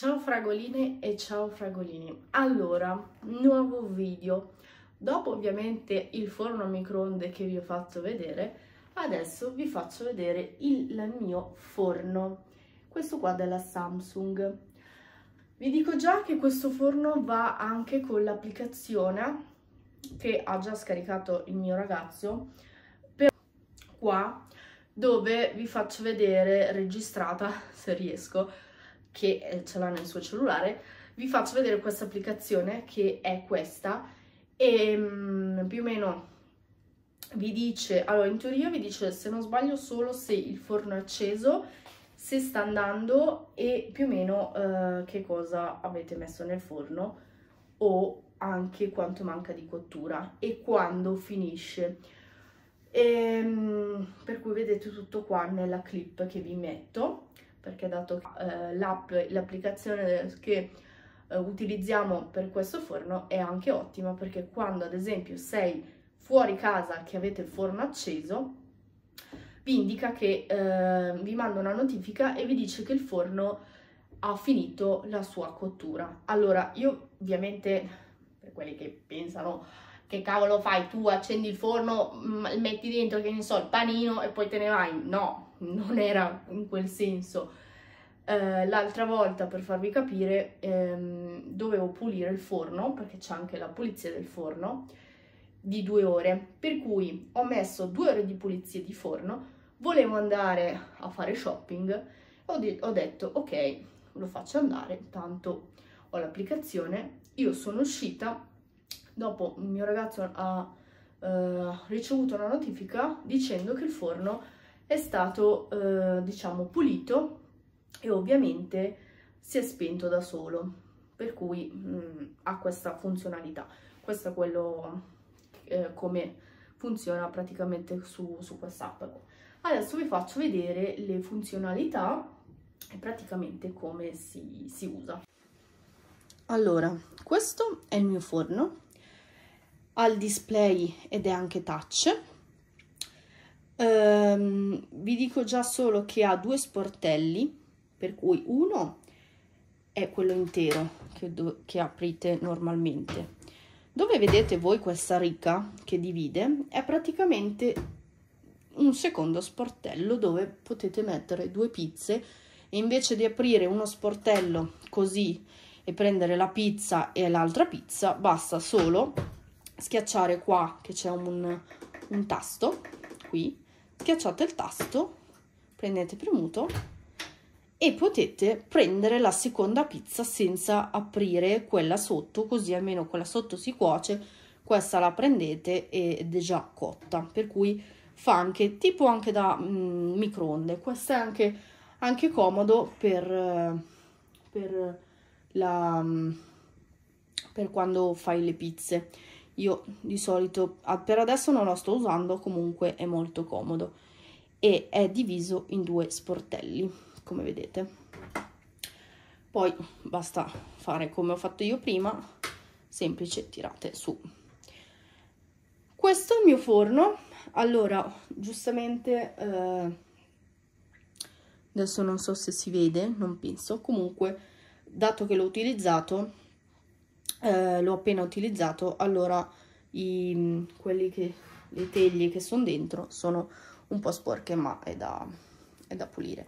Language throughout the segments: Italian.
Ciao fragoline e ciao fragolini. Allora, nuovo video. Dopo ovviamente il forno a microonde che vi ho fatto vedere, adesso vi faccio vedere il, il mio forno. Questo qua della Samsung. Vi dico già che questo forno va anche con l'applicazione che ha già scaricato il mio ragazzo per qua dove vi faccio vedere registrata se riesco che eh, ce l'ha nel suo cellulare vi faccio vedere questa applicazione che è questa e um, più o meno vi dice allora in teoria vi dice se non sbaglio solo se il forno è acceso se sta andando e più o meno uh, che cosa avete messo nel forno o anche quanto manca di cottura e quando finisce. E, ehm, per cui vedete tutto qua nella clip che vi metto, perché dato che eh, l'applicazione che eh, utilizziamo per questo forno è anche ottima, perché quando ad esempio sei fuori casa che avete il forno acceso, vi indica che eh, vi manda una notifica e vi dice che il forno ha finito la sua cottura. Allora, io ovviamente, per quelli che pensano che cavolo fai, tu accendi il forno, metti dentro, che ne so, il panino e poi te ne vai. No, non era in quel senso. Eh, l'altra volta, per farvi capire, ehm, dovevo pulire il forno, perché c'è anche la pulizia del forno, di due ore. Per cui ho messo due ore di pulizia di forno, volevo andare a fare shopping, ho, de ho detto ok, lo faccio andare, tanto ho l'applicazione, io sono uscita, dopo il mio ragazzo ha uh, ricevuto una notifica dicendo che il forno è stato, uh, diciamo, pulito e ovviamente si è spento da solo, per cui mh, mm, ha questa funzionalità. Questo è quello eh, come funziona praticamente su, su quest'app. Adesso vi faccio vedere le funzionalità e praticamente come si, si usa. Allora, questo è il mio forno, ha il display ed è anche touch. Um, vi dico già solo che ha due sportelli, per cui uno è quello intero che, che aprite normalmente. Dove vedete voi questa riga che divide è praticamente un secondo sportello dove potete mettere due pizze e invece di aprire uno sportello così e prendere la pizza e l'altra pizza basta solo schiacciare qua che c'è un, un tasto qui schiacciate il tasto prendete premuto e potete prendere la seconda pizza senza aprire quella sotto così almeno quella sotto si cuoce questa la prendete ed è già cotta per cui fa anche tipo anche da mm, microonde. Questo è anche, anche comodo per, per, la, mm, per quando fai le pizze io di solito per adesso non lo sto usando comunque è molto comodo. E è diviso in due sportelli come vedete. Poi basta fare come ho fatto io prima semplice tirate su. Questo è il mio forno. Allora giustamente eh, adesso non so se si vede non penso. Comunque dato che l'ho utilizzato eh, l'ho appena utilizzato allora i, quelli che le teglie che sono dentro sono un po' sporche ma è da, è da pulire.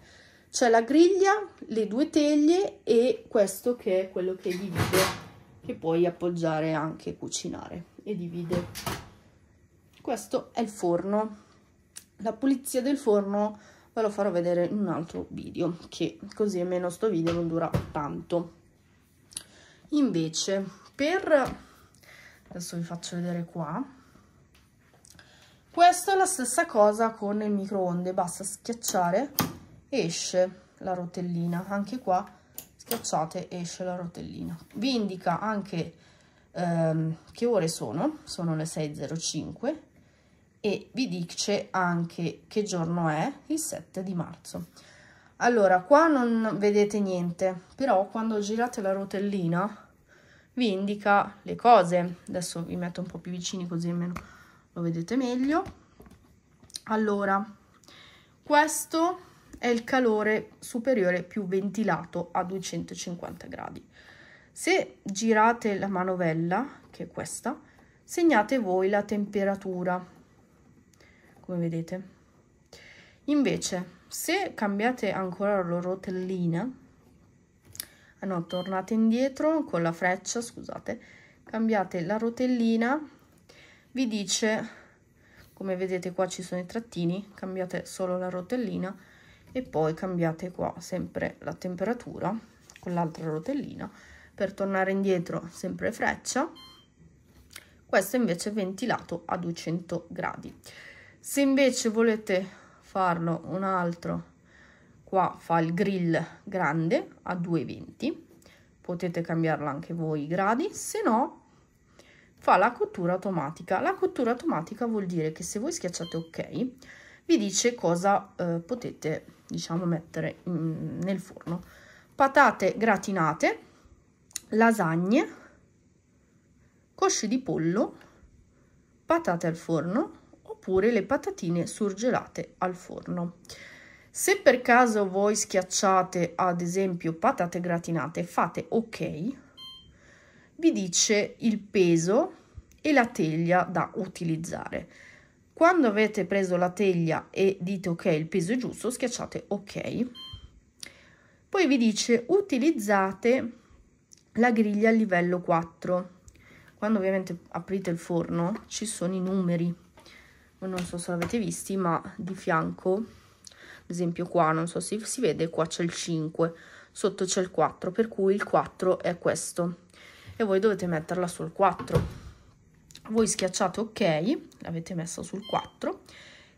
C'è la griglia le due teglie e questo che è quello che divide che puoi appoggiare anche cucinare e divide. Questo è il forno. La pulizia del forno ve lo farò vedere in un altro video che così almeno sto video non dura tanto. Invece per adesso vi faccio vedere qua. Questo è la stessa cosa con il microonde basta schiacciare esce la rotellina. Anche qua schiacciate esce la rotellina. Vi indica anche ehm, che ore sono sono le 6.05 e vi dice anche che giorno è il 7 di marzo. Allora qua non vedete niente però quando girate la rotellina vi indica le cose adesso vi metto un po' più vicini così almeno lo vedete meglio allora questo è il calore superiore più ventilato a 250 gradi. Se girate la manovella, che è questa, segnate voi la temperatura, come vedete. Invece, se cambiate ancora la rotellina, no, tornate indietro con la freccia, scusate, cambiate la rotellina, vi dice, come vedete qua ci sono i trattini, cambiate solo la rotellina e poi cambiate qua sempre la temperatura con l'altra rotellina per tornare indietro sempre freccia. Questo invece è ventilato a 200 gradi. Se invece volete farlo un altro qua fa il grill grande a 220 potete cambiarlo anche voi i gradi se no fa la cottura automatica. La cottura automatica vuol dire che se voi schiacciate ok vi dice cosa eh, potete diciamo mettere in, nel forno. Patate gratinate lasagne cosce di pollo patate al forno oppure le patatine surgelate al forno se per caso voi schiacciate ad esempio patate gratinate fate ok vi dice il peso e la teglia da utilizzare quando avete preso la teglia e dite ok, il peso è giusto, schiacciate ok. Poi vi dice utilizzate la griglia a livello 4. Quando ovviamente aprite il forno ci sono i numeri. Non so se l'avete visti, ma di fianco, ad esempio qua, non so se si vede, qua c'è il 5, sotto c'è il 4, per cui il 4 è questo. E voi dovete metterla sul 4 voi schiacciate ok, l'avete messo sul 4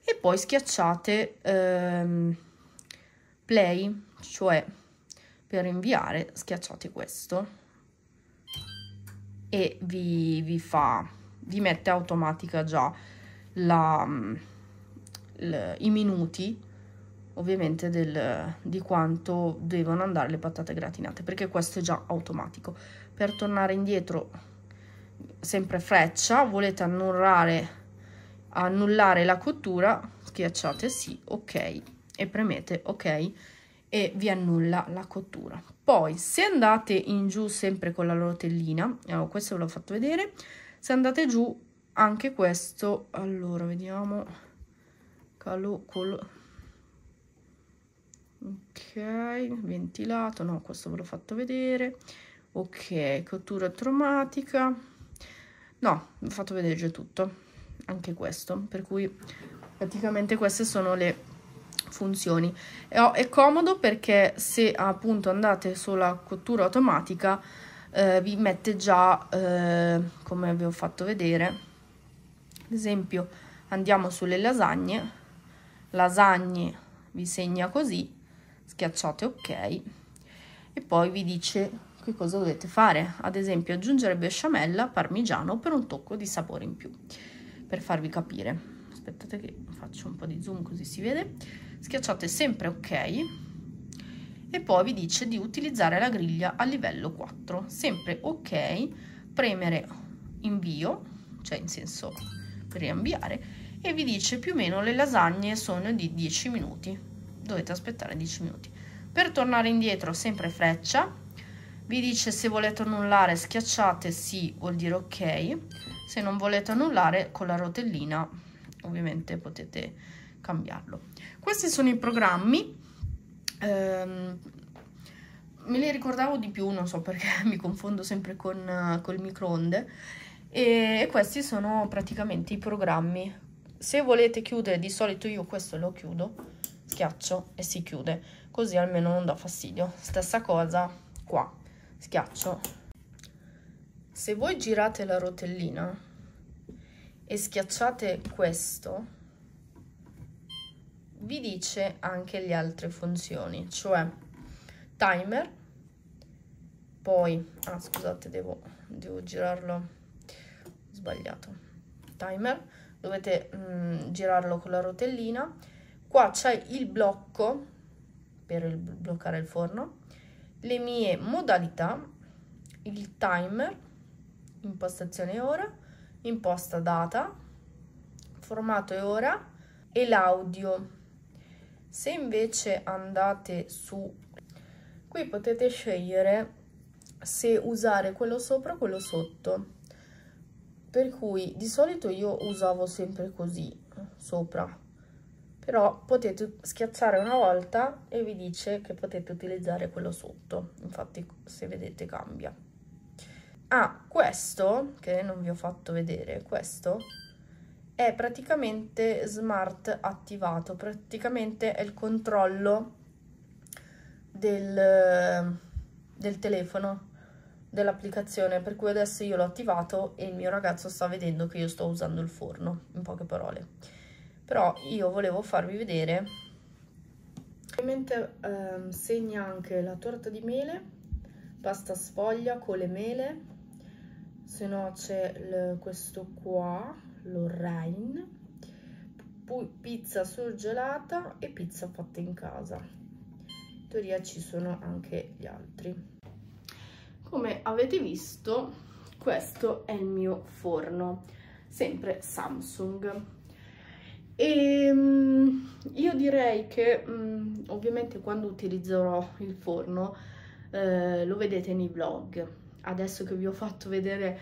e poi schiacciate ehm, play, cioè per inviare schiacciate questo e vi, vi fa, vi mette automatica già la, l, i minuti ovviamente del, di quanto devono andare le patate gratinate perché questo è già automatico per tornare indietro sempre freccia, volete annullare, annullare la cottura, schiacciate sì, ok e premete ok e vi annulla la cottura. Poi se andate in giù sempre con la rotellina, oh, questo ve l'ho fatto vedere, se andate giù anche questo, allora vediamo, calcolo, ok, ventilato, no questo ve l'ho fatto vedere, ok, cottura automatica, no, vi ho fatto vedere già tutto, anche questo, per cui praticamente queste sono le funzioni. È, è comodo perché se appunto andate sulla cottura automatica eh, vi mette già, eh, come vi ho fatto vedere, ad esempio andiamo sulle lasagne, lasagne vi segna così, schiacciate ok e poi vi dice che cosa dovete fare? Ad esempio aggiungere besciamella, parmigiano per un tocco di sapore in più, per farvi capire. Aspettate che faccio un po' di zoom così si vede. Schiacciate sempre ok e poi vi dice di utilizzare la griglia a livello 4. Sempre ok, premere invio, cioè in senso per riinviare, e vi dice più o meno le lasagne sono di 10 minuti. Dovete aspettare 10 minuti. Per tornare indietro sempre freccia, vi dice se volete annullare schiacciate sì vuol dire ok. Se non volete annullare con la rotellina ovviamente potete cambiarlo. Questi sono i programmi. Ehm, me li ricordavo di più non so perché mi confondo sempre con col microonde. E questi sono praticamente i programmi. Se volete chiudere di solito io questo lo chiudo schiaccio e si chiude. Così almeno non dà fastidio. Stessa cosa qua. Schiaccio. Se voi girate la rotellina e schiacciate questo, vi dice anche le altre funzioni, cioè timer, poi, ah scusate, devo, devo girarlo, sbagliato, timer, dovete mm, girarlo con la rotellina, qua c'è il blocco per il, bloccare il forno, le mie modalità, il timer, impostazione ora, imposta data, formato e ora e l'audio. Se invece andate su, qui potete scegliere se usare quello sopra o quello sotto. Per cui di solito io usavo sempre così, sopra. Però potete schiacciare una volta e vi dice che potete utilizzare quello sotto. Infatti se vedete cambia. Ah, questo, che non vi ho fatto vedere, questo è praticamente smart attivato, praticamente è il controllo del, del telefono, dell'applicazione, per cui adesso io l'ho attivato e il mio ragazzo sta vedendo che io sto usando il forno, in poche parole. Però io volevo farvi vedere, ovviamente ehm, segna anche la torta di mele, pasta sfoglia con le mele, se no c'è questo qua, Lorraine, pizza surgelata e pizza fatta in casa. In teoria ci sono anche gli altri. Come avete visto, questo è il mio forno, sempre Samsung. E um, io direi che um, ovviamente quando utilizzerò il forno eh, lo vedete nei vlog. Adesso che vi ho fatto vedere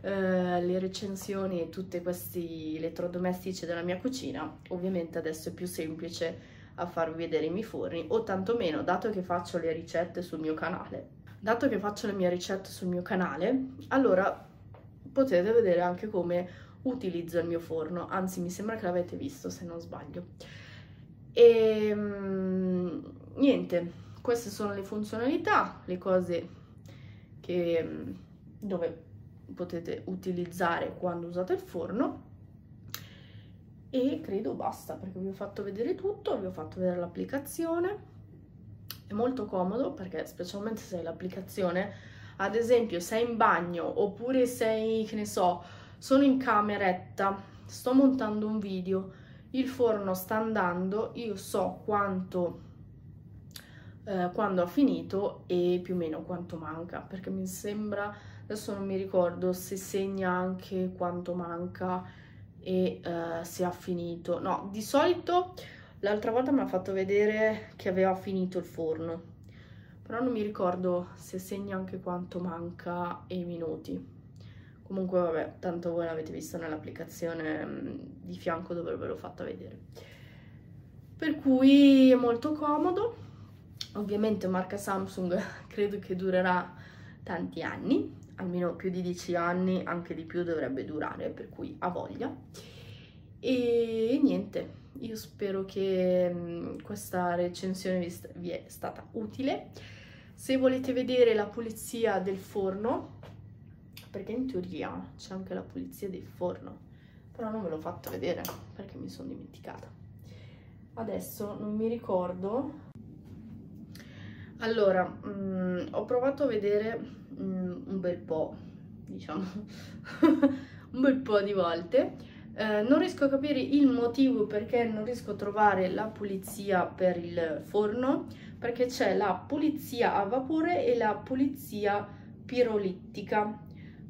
eh, le recensioni e tutti questi elettrodomestici della mia cucina, ovviamente adesso è più semplice a farvi vedere i miei forni o tantomeno dato che faccio le ricette sul mio canale dato che faccio le mie ricette sul mio canale allora potete vedere anche come utilizzo il mio forno anzi mi sembra che l'avete visto se non sbaglio. E ehm, niente queste sono le funzionalità le cose che dove potete utilizzare quando usate il forno. E credo basta perché vi ho fatto vedere tutto, vi ho fatto vedere l'applicazione. È molto comodo perché specialmente se hai l'applicazione ad esempio sei in bagno oppure sei che ne so sono in cameretta. Sto montando un video. Il forno sta andando. Io so quanto eh, quando ho finito e più o meno quanto manca perché mi sembra adesso non mi ricordo se segna anche quanto manca e uh, se ha finito. No di solito l'altra volta mi ha fatto vedere che aveva finito il forno però non mi ricordo se segna anche quanto manca e i minuti comunque vabbè tanto voi l'avete visto nell'applicazione mm, di fianco dove ve l'ho fatta vedere per cui è molto comodo ovviamente marca Samsung credo che durerà tanti anni almeno più di 10 anni, anche di più dovrebbe durare, per cui ha voglia. E niente, io spero che mm, questa recensione vi è stata utile. Se volete vedere la pulizia del forno, perché in teoria c'è anche la pulizia del forno, però non ve l'ho fatto vedere perché mi sono dimenticata. Adesso non mi ricordo. Allora, mh, mm, ho provato a vedere Mm, un bel po', diciamo, un bel po' di volte. Eh, non riesco a capire il motivo perché non riesco a trovare la pulizia per il forno, perché c'è la pulizia a vapore e la pulizia pirolittica,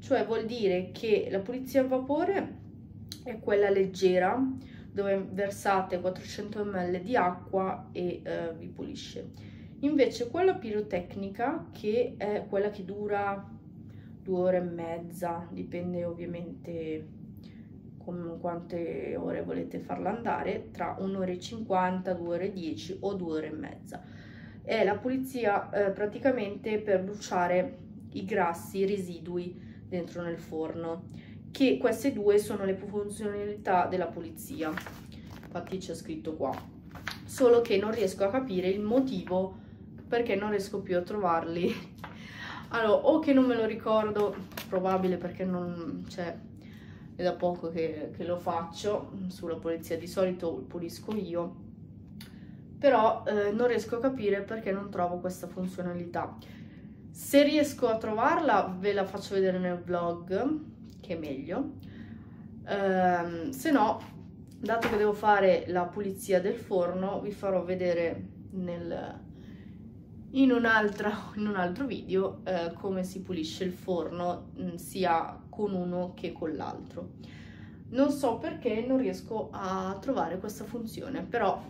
cioè vuol dire che la pulizia a vapore è quella leggera, dove versate 400 ml di acqua e eh, vi pulisce Invece quella pirotecnica, che è quella che dura due ore e mezza, dipende ovviamente con quante ore volete farla andare, tra un'ora e 50, due ore e 10 o due ore e mezza. È la pulizia eh, praticamente per bruciare i grassi, i residui dentro nel forno, che queste due sono le funzionalità della pulizia. Infatti c'è scritto qua. Solo che non riesco a capire il motivo perché non riesco più a trovarli allora o che non me lo ricordo probabile perché non cioè è da poco che, che lo faccio sulla polizia di solito pulisco io però eh, non riesco a capire perché non trovo questa funzionalità se riesco a trovarla ve la faccio vedere nel vlog che è meglio eh, se no dato che devo fare la pulizia del forno vi farò vedere nel, in un altro, in un altro video eh, come si pulisce il forno mh, mm, sia con uno che con l'altro. Non so perché non riesco a trovare questa funzione, però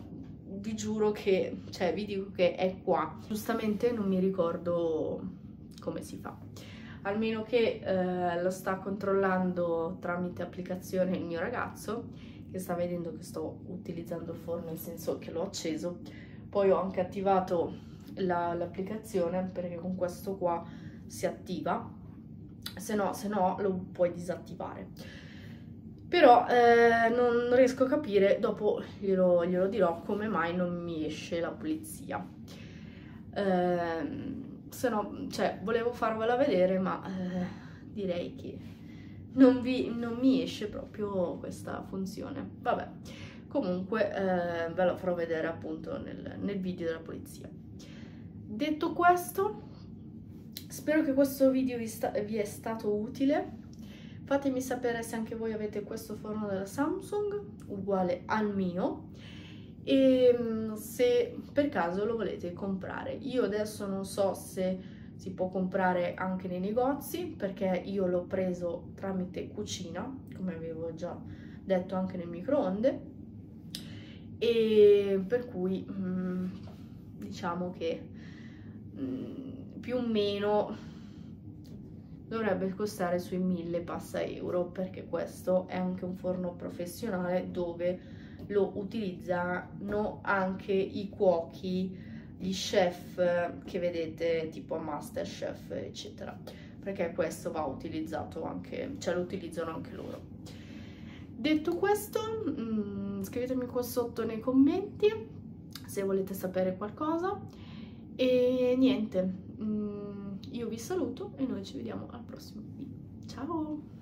vi giuro che, cioè vi dico che è qua. Giustamente non mi ricordo come si fa. Almeno che eh, lo sta controllando tramite applicazione il mio ragazzo, che sta vedendo che sto utilizzando il forno, nel senso che l'ho acceso. Poi ho anche attivato l'applicazione la, perché con questo qua si attiva, se no, se no lo puoi disattivare però eh, non riesco a capire, dopo glielo, glielo, dirò, come mai non mi esce la pulizia. Eh, se no, cioè, volevo farvela vedere, ma eh, direi che non, vi, non, mi esce proprio questa funzione. Vabbè, comunque eh, ve la farò vedere appunto nel, nel video della pulizia. Detto questo, spero che questo video vi, vi è stato utile Fatemi sapere se anche voi avete questo forno della Samsung, uguale al mio, e mm, se per caso lo volete comprare. Io adesso non so se si può comprare anche nei negozi, perché io l'ho preso tramite cucina, come avevo già detto anche nel microonde, e per cui mm, diciamo che mm, più o meno dovrebbe costare sui 1000 passa euro perché questo è anche un forno professionale dove lo utilizzano anche i cuochi, gli chef che vedete tipo Masterchef eccetera perché questo va utilizzato anche, cioè lo utilizzano anche loro. Detto questo, mh, mm, scrivetemi qua sotto nei commenti se volete sapere qualcosa e niente, mh, mm, io vi saluto e noi ci vediamo al prossimo video. Ciao!